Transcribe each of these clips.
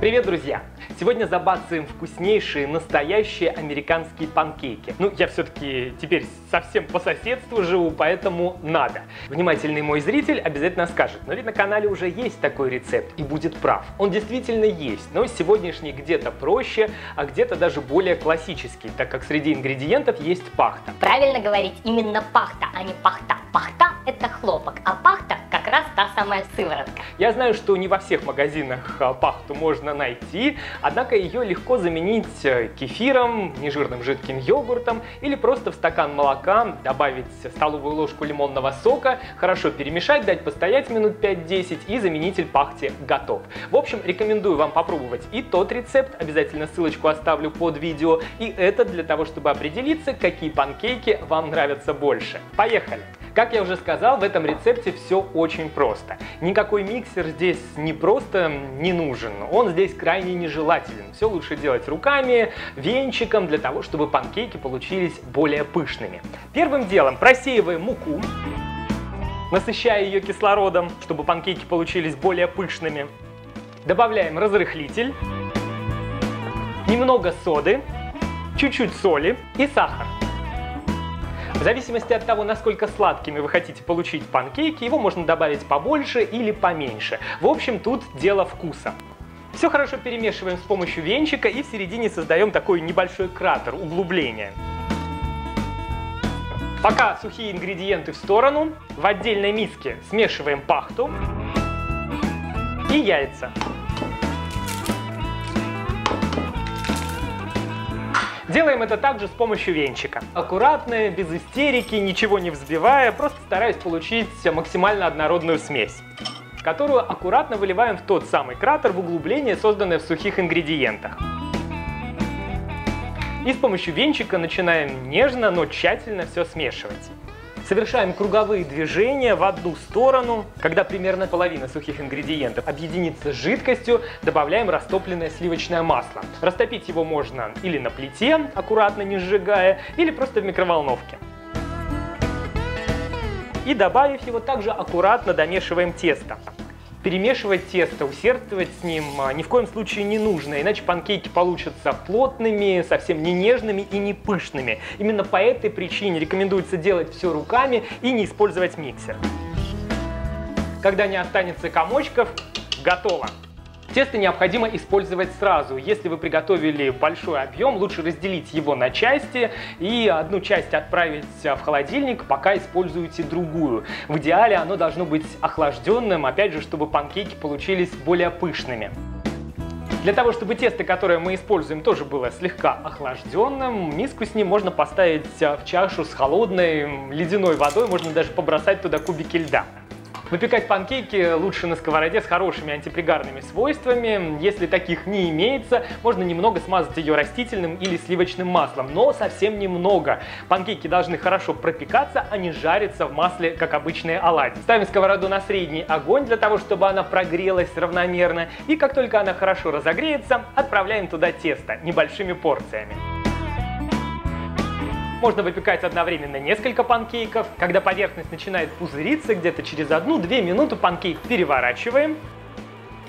Привет, друзья! Сегодня забацаем вкуснейшие, настоящие американские панкейки. Ну, я все-таки теперь совсем по соседству живу, поэтому надо. Внимательный мой зритель обязательно скажет, но ведь на канале уже есть такой рецепт и будет прав. Он действительно есть, но сегодняшний где-то проще, а где-то даже более классический, так как среди ингредиентов есть пахта. Правильно говорить именно пахта, а не пахта. Пахта – это хлопок, а пахта раз та самая сыворотка. Я знаю, что не во всех магазинах а, пахту можно найти, однако ее легко заменить э, кефиром, нежирным жидким йогуртом или просто в стакан молока добавить столовую ложку лимонного сока, хорошо перемешать, дать постоять минут 5-10 и заменитель пахте готов. В общем, рекомендую вам попробовать и тот рецепт, обязательно ссылочку оставлю под видео, и этот для того, чтобы определиться, какие панкейки вам нравятся больше. Поехали! Как я уже сказал, в этом рецепте все очень просто. Никакой миксер здесь не просто не нужен, он здесь крайне нежелателен. Все лучше делать руками, венчиком, для того, чтобы панкейки получились более пышными. Первым делом просеиваем муку, насыщая ее кислородом, чтобы панкейки получились более пышными. Добавляем разрыхлитель, немного соды, чуть-чуть соли и сахар. В зависимости от того, насколько сладкими вы хотите получить панкейки, его можно добавить побольше или поменьше. В общем, тут дело вкуса. Все хорошо перемешиваем с помощью венчика и в середине создаем такой небольшой кратер, углубление. Пока сухие ингредиенты в сторону, в отдельной миске смешиваем пахту и яйца. Делаем это также с помощью венчика. Аккуратно, без истерики, ничего не взбивая, просто стараюсь получить максимально однородную смесь которую аккуратно выливаем в тот самый кратер в углубление, созданное в сухих ингредиентах. И с помощью венчика начинаем нежно, но тщательно все смешивать. Совершаем круговые движения в одну сторону. Когда примерно половина сухих ингредиентов объединится с жидкостью, добавляем растопленное сливочное масло. Растопить его можно или на плите, аккуратно не сжигая, или просто в микроволновке. И добавив его, также аккуратно домешиваем тесто. Перемешивать тесто, усердствовать с ним а, ни в коем случае не нужно, иначе панкейки получатся плотными, совсем не нежными и не пышными. Именно по этой причине рекомендуется делать все руками и не использовать миксер. Когда не останется комочков, готово. Тесто необходимо использовать сразу. Если вы приготовили большой объем, лучше разделить его на части и одну часть отправить в холодильник, пока используете другую. В идеале оно должно быть охлажденным, опять же, чтобы панкейки получились более пышными. Для того, чтобы тесто, которое мы используем, тоже было слегка охлажденным, миску с ним можно поставить в чашу с холодной ледяной водой, можно даже побросать туда кубики льда. Выпекать панкейки лучше на сковороде с хорошими антипригарными свойствами. Если таких не имеется, можно немного смазать ее растительным или сливочным маслом, но совсем немного. Панкейки должны хорошо пропекаться, а не жариться в масле, как обычные оладьи. Ставим сковороду на средний огонь для того, чтобы она прогрелась равномерно. И как только она хорошо разогреется, отправляем туда тесто небольшими порциями. Можно выпекать одновременно несколько панкейков. Когда поверхность начинает пузыриться, где-то через 1-2 минуты панкейк переворачиваем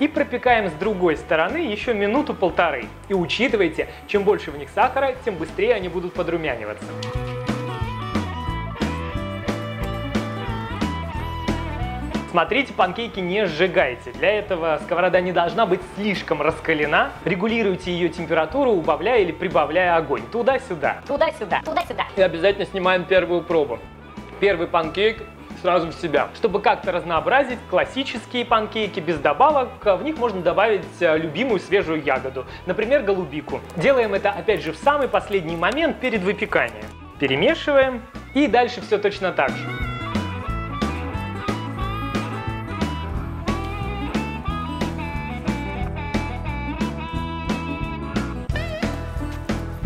и пропекаем с другой стороны еще минуту-полторы. И учитывайте, чем больше в них сахара, тем быстрее они будут подрумяниваться. Смотрите, панкейки не сжигайте. Для этого сковорода не должна быть слишком раскалена. Регулируйте ее температуру, убавляя или прибавляя огонь. Туда-сюда. Туда-сюда, туда-сюда. И обязательно снимаем первую пробу. Первый панкейк сразу в себя. Чтобы как-то разнообразить классические панкейки без добавок, в них можно добавить э, любимую свежую ягоду, например, голубику. Делаем это опять же в самый последний момент перед выпеканием. Перемешиваем и дальше все точно так же.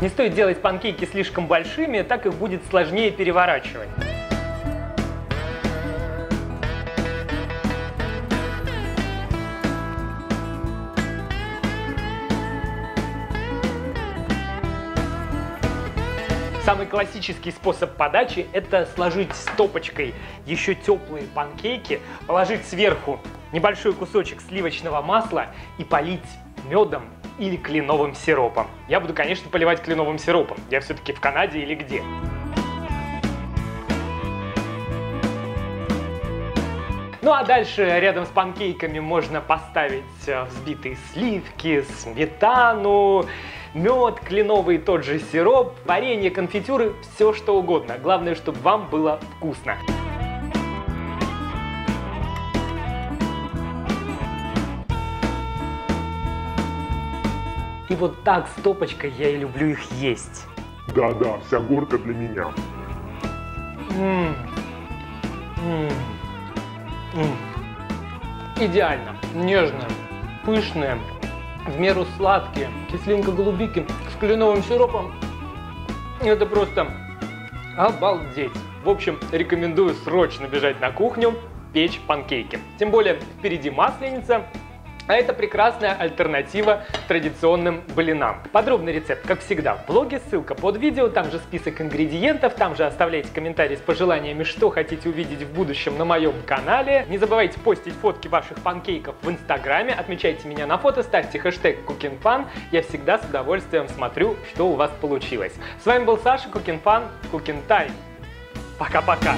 Не стоит делать панкейки слишком большими, так их будет сложнее переворачивать. Самый классический способ подачи – это сложить стопочкой еще теплые панкейки, положить сверху небольшой кусочек сливочного масла и полить медом или кленовым сиропом. Я буду, конечно, поливать кленовым сиропом. Я все-таки в Канаде или где. Ну а дальше рядом с панкейками можно поставить э, взбитые сливки, сметану, мед, кленовый тот же сироп, варенье, конфитюры, все что угодно. Главное, чтобы вам было вкусно. И вот так стопочкой я и люблю их есть. Да-да, вся горка для меня. М. М. М. Идеально. Нежные, пышные, в меру сладкие, кислинка голубики с кленовым сиропом. Это просто обалдеть. В общем, рекомендую срочно бежать на кухню, печь панкейки. Тем более впереди масленица, а это прекрасная альтернатива традиционным блинам. Подробный рецепт, как всегда, в блоге, ссылка под видео, там же список ингредиентов, там же оставляйте комментарии с пожеланиями, что хотите увидеть в будущем на моем канале. Не забывайте постить фотки ваших панкейков в инстаграме, отмечайте меня на фото, ставьте хэштег CookingFun, я всегда с удовольствием смотрю, что у вас получилось. С вами был Саша, Cooking Time. Пока-пока!